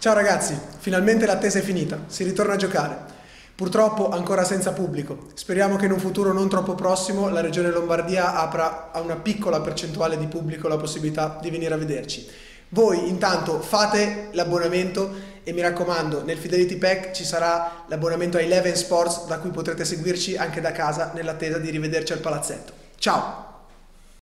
Ciao ragazzi, finalmente l'attesa è finita, si ritorna a giocare. Purtroppo ancora senza pubblico. Speriamo che in un futuro non troppo prossimo la Regione Lombardia apra a una piccola percentuale di pubblico la possibilità di venire a vederci. Voi intanto fate l'abbonamento e mi raccomando, nel Fidelity Pack ci sarà l'abbonamento a Eleven Sports da cui potrete seguirci anche da casa nell'attesa di rivederci al palazzetto. Ciao!